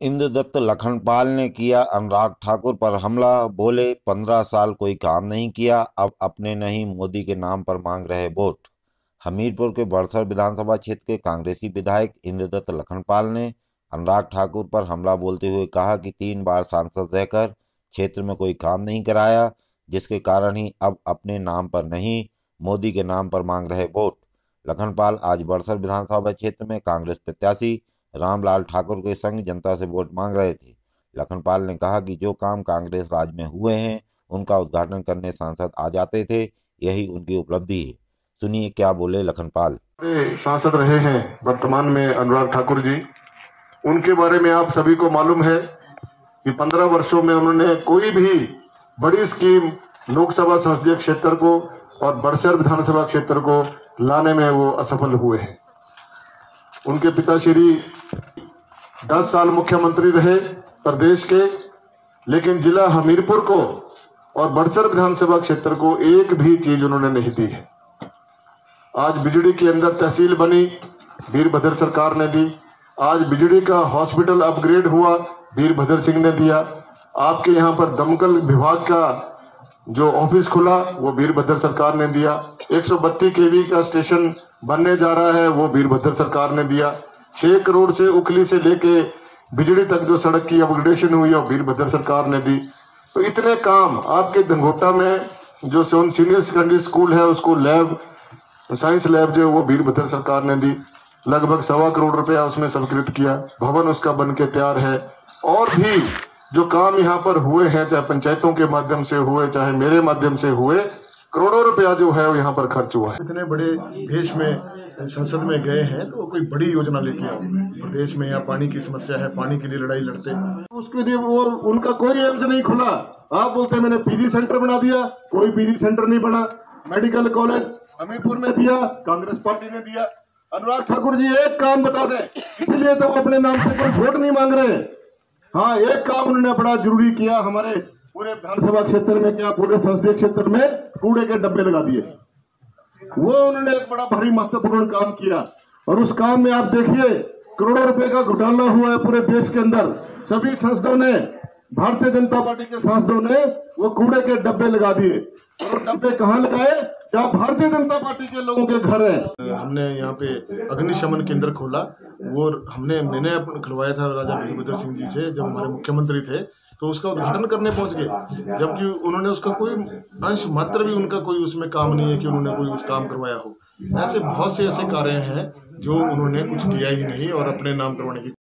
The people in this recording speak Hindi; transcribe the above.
इंद्रदत्त लखनपाल ने किया, अनुराग ठाकुर पर हमला, बोले, पंद्रह साल कोई काम नहीं किया, अब अपने नहीं, मोदी के नाम पर मांग रहे वोट। हमीरपुर के बड़सर विधानसभा क्षेत्र के कांग्रेसी विधायक इंद्रदत्त लखनपाल ने अनुराग ठाकुर पर हमला बोलते हुए कहा कि तीन बार सांसद रहकर क्षेत्र में कोई काम नहीं कराया, जिसके कारण ही अब अपने नाम पर नहीं, मोदी के नाम पर मांग रहे वोट। लखनपाल आज बड़सर विधानसभा क्षेत्र में कांग्रेस प्रत्याशी रामलाल ठाकुर के संग जनता से वोट मांग रहे थे। लखनपाल ने कहा कि जो काम कांग्रेस राज में हुए हैं, उनका उद्घाटन करने सांसद आ जाते थे, यही उनकी उपलब्धि है। सुनिए क्या बोले लखनपाल। सांसद रहे हैं वर्तमान में अनुराग ठाकुर जी। उनके बारे में आप सभी को मालूम है कि पंद्रह वर्षों में उन्होंने कोई भी बड़ी स्कीम लोकसभा संसदीय क्षेत्र को और बड़सर विधानसभा क्षेत्र को लाने में वो असफल हुए हैं। उनके पिता श्री दस साल मुख्यमंत्री रहे प्रदेश के, लेकिन जिला हमीरपुर को और बड़सर विधानसभा क्षेत्र को एक भी चीज़ उन्होंने नहीं दी है। आज बिजड़ी के अंदर तहसील बनी, वीरभद्र सरकार ने दी। आज बिजड़ी का हॉस्पिटल अपग्रेड हुआ, वीरभद्र सिंह ने दिया। आपके यहाँ पर दमकल विभाग का जो ऑफ़िस खुला, वो वीरभद्र सरकार ने दिया। एक सौ केवी का स्टेशन बनने जा रहा है, वो वीरभद्र सरकार ने दिया। छह करोड़ से उखली से लेके बिजली तक जो सड़क की अपग्रेडेशन हुई है वीरभद्र सरकार ने दी। तो इतने काम आपके धंगोटा में जो सीनियर सेकेंडरी स्कूल है, उसको लैब साइंस लैब जो है, वो वीरभद्र सरकार ने दी। लगभग सवा करोड़ रुपया उसमें स्वीकृत किया। भवन उसका बन के तैयार है। और भी जो काम यहाँ पर हुए हैं चाहे पंचायतों के माध्यम से हुए चाहे मेरे माध्यम से हुए करोड़ों रुपया जो है वो यहाँ पर खर्च हुआ है। इतने बड़े देश में संसद में गए हैं तो कोई बड़ी योजना लेके आओ। प्रदेश में यहाँ पानी की समस्या है पानी के लिए लड़ाई लड़ते उसके लिए वो उनका कोई एम्स नहीं खुला। आप बोलते मैंने पीजी सेंटर बना दिया कोई पीजी सेंटर नहीं बना। मेडिकल कॉलेज हमीरपुर में दिया कांग्रेस पार्टी ने दिया। अनुराग ठाकुर जी एक काम बता दें इसलिए तो वो अपने नाम से कोई वोट नहीं मांग रहे हाँ एक काम उन्होंने बड़ा ज़रूरी किया, हमारे पूरे विधानसभा क्षेत्र में क्या, पूरे संसदीय क्षेत्र में कूड़े के डब्बे लगा दिए। वो उन्होंने एक बड़ा भारी महत्वपूर्ण काम किया, और उस काम में आप देखिए, करोड़ों रुपए का घोटाला हुआ है पूरे देश के अंदर। सभी सांसदों ने, भारतीय जनता पार्टी के सांसदों ने वो कूड़े के डब्बे लगा दिए। और डब्बे कहाँ लगाए? जहाँ भारतीय जनता पार्टी के लोगों के घर है। हमने यहाँ पे अग्निशमन केंद्र खोला। वो हमने, मैंने खुलवाया था राजा वीरभद्र सिंह जी से, जब हमारे मुख्यमंत्री थे। तो उसका उद्घाटन करने पहुँच गए। जबकि उन्होंने उसका कोई अंश मात्र भी, उनका कोई उसमें काम नहीं है कि उन्होंने कोई उस काम करवाया हो। ऐसे बहुत से ऐसे कार्य हैं जो उन्होंने कुछ किया ही नहीं और अपने नाम करवाने की